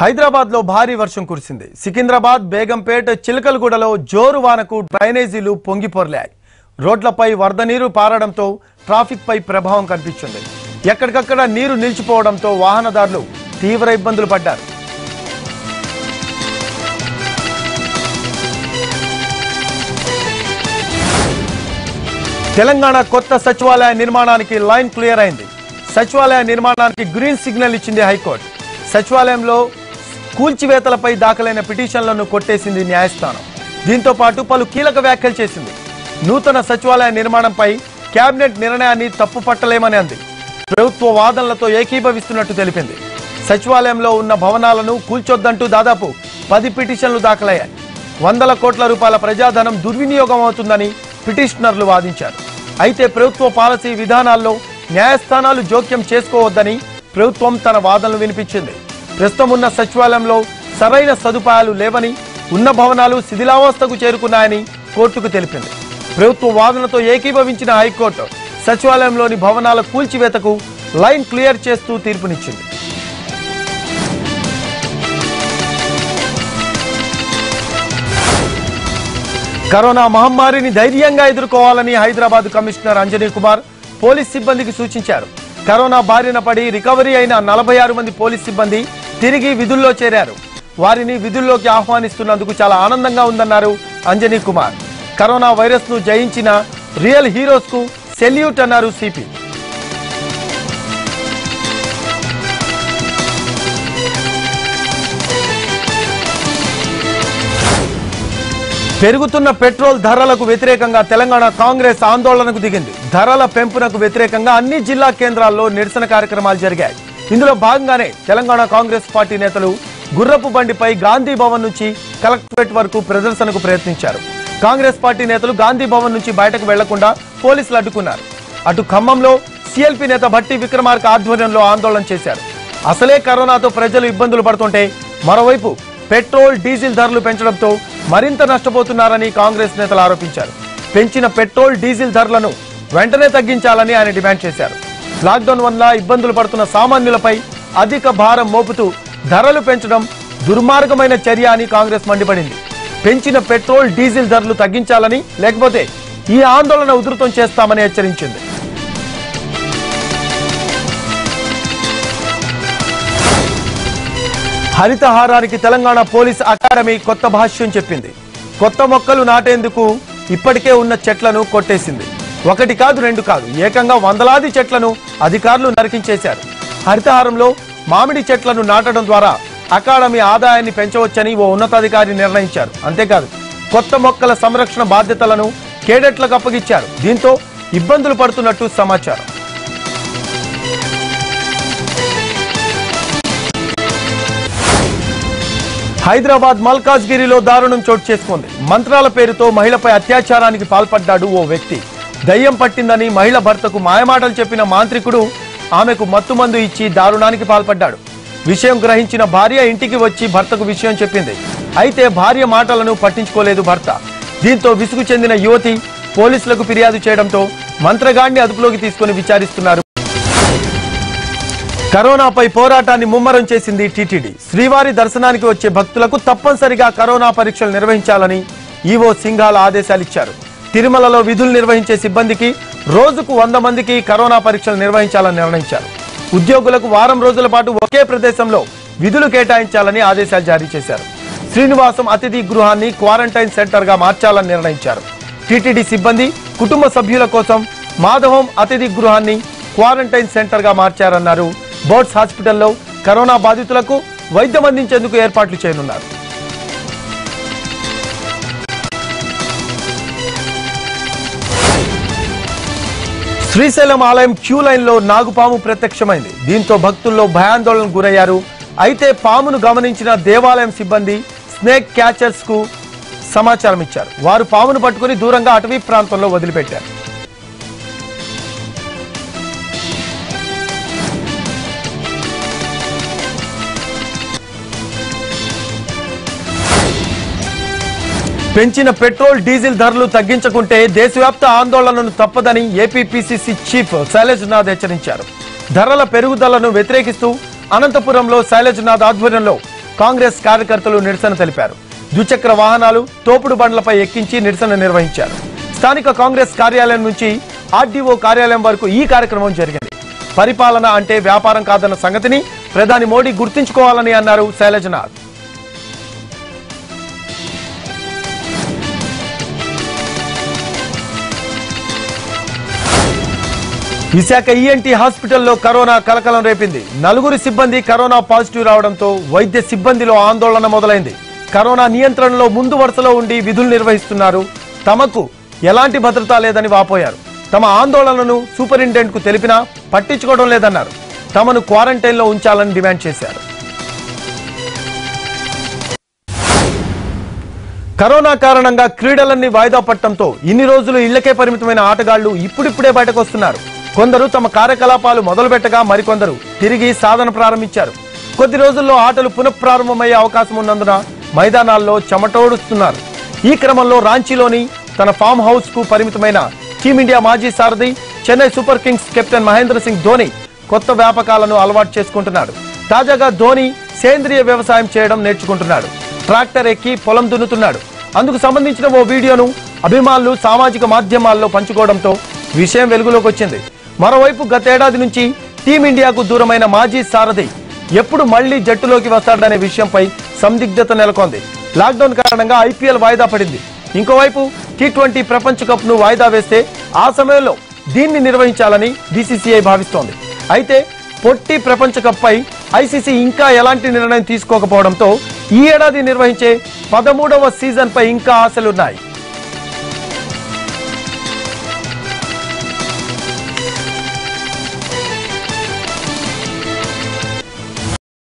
హైదరాబాద్లో భారీ వర్షం కురిసింది. సికింద్రాబాద్ బేగంపేట్ చిలకలగూడలో జోరు వానకు డ్రైనేజీలు పొంగిపొర్లాయి రోడ్లపై వరద నీరు పారడంతో ట్రాఫిక్ పై ప్రభావం కనిపించింది. ఎక్కడికక్కడ నీరు నిలిచిపోవడంతో వాహనదారులు తీవ్ర ఇబ్బందులు పడ్డారు. తెలంగాణ కొత్త సచివాలయ నిర్మాణానికి లైన్ క్లియర్ అయింది. సచివాలయ నిర్మాణానికి గ్రీన్ సిగ్నల్ ఇచ్చింది హైకోర్టు. సచివాలయంలో కూల్చివేతలపై దాఖలైన పిటిషన్లను కొట్టేసింది న్యాయస్థానం. దీంతో పాటు పలు కీలక వ్యాఖ్యలు చేసింది. నూతన సచివాలయ నిర్మాణంపై కేబినెట్ నిర్ణయాన్ని తప్పు పట్టలేమని అంది. ప్రభుత్వ వాదనలతో ఏకీభవిస్తున్నట్టు తెలిపింది. సచివాలయంలో ఉన్న భవనాలను కూల్చొద్దంటూ దాదాపు పది పిటిషన్లు దాఖలయ్యాయి. వందల కోట్ల రూపాయల ప్రజాధనం దుర్వినియోగం అవుతుందని పిటిషనర్లు వాదించారు. అయితే ప్రభుత్వ పాలసీ విధానాల్లో న్యాయస్థానాలు జోక్యం చేసుకోవద్దని ప్రభుత్వం తన వాదనలు వినిపించింది. ప్రస్తుతం ఉన్న సచివాలయంలో సరైన సదుపాయాలు లేవని ఉన్న భవనాలు శిథిలావస్థకు చేరుకున్నాయని కోర్టుకు తెలిపింది. ప్రభుత్వ వాదనతో ఏకీభవించిన హైకోర్టు సచివాలయంలోని భవనాల కూల్చివేతకు లైన్ క్లియర్ చేస్తూ తీర్పునిచ్చింది. కరోనా మహమ్మారిని ధైర్యంగా ఎదుర్కోవాలని హైదరాబాద్ కమిషనర్ అంజనీ కుమార్ పోలీస్ సిబ్బందికి సూచించారు. కరోనా బారిన పడి రికవరీ అయిన నలభై ఆరు మంది పోలీస్ సిబ్బంది తిరిగి విధుల్లో చేరారు. వారిని విధుల్లోకి ఆహ్వానిస్తున్నందుకు చాలా ఆనందంగా ఉందన్నారు అంజనీ కుమార్. కరోనా వైరస్ను జయించిన రియల్ హీరోస్కు సెల్యూట్ అన్నారు సిపి. పెరుగుతున్న పెట్రోల్ ధరలకు వ్యతిరేకంగా తెలంగాణ కాంగ్రెస్ ఆందోళనకు దిగింది. ధరల పెంపునకు వ్యతిరేకంగా అన్ని జిల్లా కేంద్రాల్లో నిరసన కార్యక్రమాలు జరిగాయి. ఇందులో భాగంగానే తెలంగాణ కాంగ్రెస్ పార్టీ నేతలు గుర్రపు బండిపై గాంధీ భవన్ నుంచి కలెక్టరేట్ వరకు ప్రదర్శనకు ప్రయత్నించారు. కాంగ్రెస్ పార్టీ నేతలు గాంధీ భవన్ నుంచి బయటకు వెళ్ళకుండా పోలీసులు అడ్డుకున్నారు. అటు ఖమ్మంలో సిఎల్పి నేత భట్టి విక్రమార్క ఆధ్వర్యంలో ఆందోళన చేశారు. అసలే కరోనాతో ప్రజలు ఇబ్బందులు పడుతుంటే మరోవైపు పెట్రోల్ డీజిల్ ధరలు పెంచడంతో మరింత నష్టపోతున్నారని కాంగ్రెస్ నేతలు ఆరోపించారు. పెంచిన పెట్రోల్ డీజిల్ ధరలను వెంటనే తగ్గించాలని ఆయన డిమాండ్ చేశారు. లాక్డౌన్ వల్ల ఇబ్బందులు పడుతున్న సామాన్యులపై అధిక భారం మోపుతూ ధరలు పెంచడం దుర్మార్గమైన చర్య అని కాంగ్రెస్ మండిపడింది. పెంచిన పెట్రోల్ డీజిల్ ధరలు తగ్గించాలని లేకపోతే ఈ ఆందోళన ఉధృతం చేస్తామని హెచ్చరించింది. హరితహారానికి తెలంగాణ పోలీస్ అకాడమీ కొత్త భాష్యం చెప్పింది. కొత్త మొక్కలు నాటేందుకు ఇప్పటికే ఉన్న చెట్లను కొట్టేసింది. ఒకటి కాదు రెండు కాదు. ఏకంగా వందలాది చెట్లను అధికారులు నరికించేశారు. హరితహారంలో మామిడి చెట్లను నాటడం ద్వారా అకాడమీ ఆదాయాన్ని పెంచవచ్చని ఓ ఉన్నతాధికారి నిర్ణయించారు. అంతేకాదు కొత్త మొక్కల సంరక్షణ బాధ్యతలను కేడెట్లకు అప్పగించారు దీంతో ఇబ్బందులు పడుతున్నట్టు సమాచారం. హైదరాబాద్ మల్కాజ్గిరిలో దారుణం చోటు చేసుకుంది. మంత్రాల పేరుతో మహిళపై అత్యాచారానికి పాల్పడ్డాడు ఓ వ్యక్తి. దయ్యం పట్టిందని మహిళ భర్తకు మాయమాటలు చెప్పిన మాంత్రికుడు ఆమెకు మత్తుమందు ఇచ్చి దారుణానికి పాల్పడ్డాడు. విషయం గ్రహించిన భార్య ఇంటికి వచ్చి భర్తకు విషయం చెప్పింది. అయితే భార్య మాటలను పట్టించుకోలేదు భర్త. దీంతో విసుగు చెందిన యువతి పోలీసులకు ఫిర్యాదు చేయడంతో మంత్రగాడిని అదుపులోకి తీసుకుని విచారిస్తున్నారు. కరోనాపై పోరాటాన్ని ముమ్మరం చేసింది టీటీడీ. శ్రీవారి దర్శనానికి వచ్చే భక్తులకు తప్పనిసరిగా కరోనా పరీక్షలు నిర్వహించాలని ఈవో సింఘాల ఆదేశాలిచ్చారు. తిరుమలలో విధులు నిర్వహించే సిబ్బందికి రోజుకు వంద మందికి కరోనా పరీక్షలు నిర్వహించాలని నిర్ణయించారు. ఉద్యోగులకు వారం రోజుల పాటు ఒకే ప్రదేశంలో విధులు కేటాయించాలని ఆదేశాలు జారీ చేశారు. శ్రీనివాసం అతిథి గృహాన్ని క్వారంటైన్ సెంటర్గా మార్చాలని నిర్ణయించారు. టీటీడీ సిబ్బంది కుటుంబ సభ్యుల కోసం మాధవం అతిథి గృహాన్ని క్వారంటైన్ సెంటర్గా మార్చారన్నారు. బోర్డ్స్ హాస్పిటల్లో కరోనా బాధితులకు వైద్యం అందించేందుకు ఏర్పాట్లు చేయనున్నారు. శ్రీశైలం ఆలయం క్యూ లైన్లో నాగుపాము ప్రత్యక్షమైంది. దీంతో భక్తుల్లో భయాందోళనకు గురయ్యారు. అయితే పామును గమనించిన దేవాలయం సిబ్బంది స్నేక్ క్యాచర్స్కు సమాచారం ఇచ్చారు వారు పామును పట్టుకుని దూరంగా అటవీ ప్రాంతంలో వదిలిపెట్టారు. పెంచిన పెట్రోల్ డీజిల్ ధరలు తగ్గించకుంటే దేశవ్యాప్త ఆందోళనను తప్పదని ఏపీపీసీసీ చీఫ్ శైలజనాథ్ హెచ్చరించారు. ధరల పెరుగుదలను వ్యతిరేకిస్తూ అనంతపురంలో శైలజనాథ్ ఆధ్వర్యంలో కాంగ్రెస్ కార్యకర్తలు నిరసన తెలిపారు. ద్విచక్ర వాహనాలు తోపుడు బండ్లపై ఎక్కించి నిరసన నిర్వహించారు. స్థానిక కాంగ్రెస్ కార్యాలయం నుంచి ఆర్డీఓ కార్యాలయం వరకు ఈ కార్యక్రమం జరిగింది. పరిపాలన అంటే వ్యాపారం కాదన్న సంగతిని ప్రధాని మోడీ గుర్తుంచుకోవాలని అన్నారు శైలజనాథ్ విశాఖ ఈఎన్టీ హాస్పిటల్లో కరోనా కలకలం రేపింది. నలుగురు సిబ్బంది కరోనా పాజిటివ్ రావడంతో వైద్య సిబ్బందిలో ఆందోళన మొదలైంది. కరోనా నియంత్రణలో ముందు వరుసలో ఉండి విధులు నిర్వహిస్తున్నారు. తమకు ఎలాంటి భద్రత లేదని వాపోయారు. తమ ఆందోళనను సూపరింటెండెంట్కు తెలిపినా పట్టించుకోవడం లేదన్నారు. తమను క్వారంటైన్లో ఉంచాలని డిమాండ్ చేశారు. కరోనా కారణంగా క్రీడలన్నీ వాయిదా పట్టడంతో ఇన్ని రోజులు ఇళ్ళకే పరిమితమైన ఆటగాళ్ళు ఇప్పుడిప్పుడే బయటకు వస్తున్నారు. కొందరు తమ కార్యకలాపాలు మొదలుపెట్టగా మరికొందరు తిరిగి సాధన ప్రారంభించారు. కొద్ది రోజుల్లో ఆటలు పునఃప్రారంభమయ్యే అవకాశం ఉన్నందున మైదానాల్లో చెమటోడుస్తున్నారు. ఈ క్రమంలో రాంచీలోని తన ఫామ్ హౌస్కు పరిమితమైన టీమిండియా మాజీ సారథి Chennai super kings captain Mahendra Singh Dhoni కొత్త వ్యాపకాలను అలవాటు చేసుకుంటున్నాడు. తాజాగా ధోని సేంద్రియ వ్యవసాయం చేయడం నేర్చుకుంటున్నాడు. ట్రాక్టర్ ఎక్కి పొలం దున్నుతున్నాడు. అందుకు సంబంధించిన ఓ వీడియోను అభిమానులు సామాజిక మాధ్యమాల్లో పంచుకోవడంతో విషయం వెలుగులోకి వచ్చింది. మరోవైపు గతేడాది నుంచి టీమిండియాకు దూరమైన మాజీ సారథి ఎప్పుడు మళ్ళీ జట్టులోకి వస్తాడనే విషయంపై సందిగ్ధత నెలకొంది. లాక్డౌన్ కారణంగా ఐపీఎల్ వాయిదా పడింది. ఇంకోవైపు టీ ట్వంటీ ప్రపంచ కప్ను వాయిదా వేస్తే ఆ సమయంలో దీన్ని నిర్వహించాలని బీసీసీఐ భావిస్తోంది. అయితే పొట్టి ప్రపంచ కప్ పై ఐసీసీ ఇంకా ఎలాంటి నిర్ణయం తీసుకోకపోవడంతో ఈ ఏడాది నిర్వహించే పదమూడవ సీజన్ పై ఇంకా ఆశలున్నాయి.